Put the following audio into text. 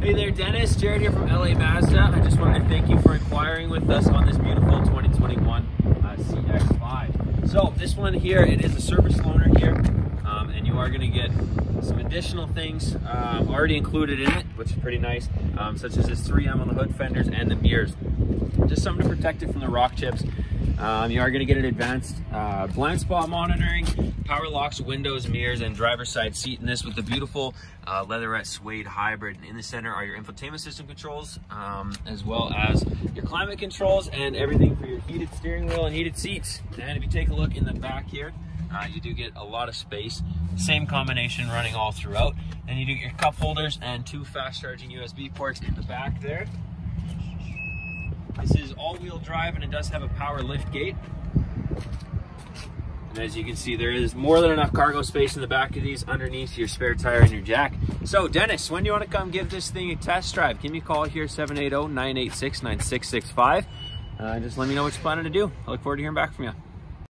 Hey there, Dennis. Jarret here from LA Mazda. I just wanted to thank you for inquiring with us on this beautiful 2021 uh, CX-5. So this one here, it is a service loaner here, um, and you are going to get some additional things um, already included in it, which is pretty nice, um, such as this 3M on the hood fenders and the mirrors. Just something to protect it from the rock chips. Um, you are going to get an advanced uh, blind spot monitoring, power locks, windows, mirrors, and driver's side seat in this with the beautiful uh, leatherette suede hybrid. And in the center are your infotainment system controls, um, as well as your climate controls and everything for your heated steering wheel and heated seats. And if you take a look in the back here, uh, you do get a lot of space. Same combination running all throughout. And you do get your cup holders and two fast charging USB ports in the back there. This is all-wheel drive and it does have a power lift gate. And as you can see, there is more than enough cargo space in the back of these underneath your spare tire and your jack. So Dennis, when do you want to come give this thing a test drive? Give me a call here, 780-986-9665. Uh, just let me know what you're planning to do. I look forward to hearing back from you.